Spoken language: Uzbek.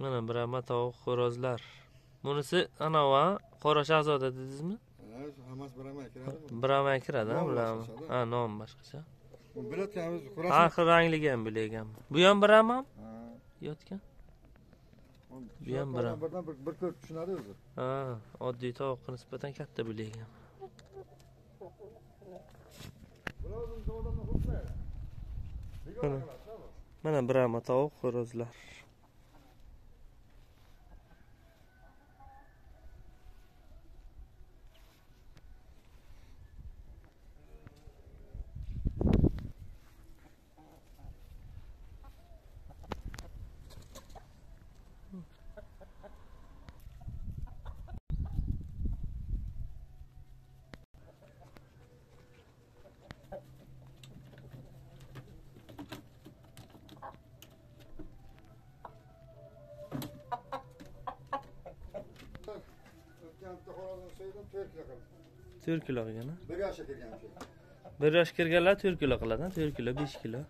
mana birama tovuq xo'rozlar. Bunisi anavi qora shahzoda dedingizmi Ha, hammasi birama kiradi. birama kiradi boshqacha-da. ha non boshqacha. Bu biletamiz har xil rangligi ham ham bu ham birama yotgan. Bu ham biram. Birdan bir ko'p tushunadi o'zi. ha oddiy tovuqqa nisbatan katta. Mana. mana birama tovuq xo'rozlar O'tgan hafta xo'rozni so'ydim 4 kilo to'rt kilo qilgan? Bir yoshga kirgan bir yoshga kirganlar to'rt kilo qiladi to'rt kilo besh kilo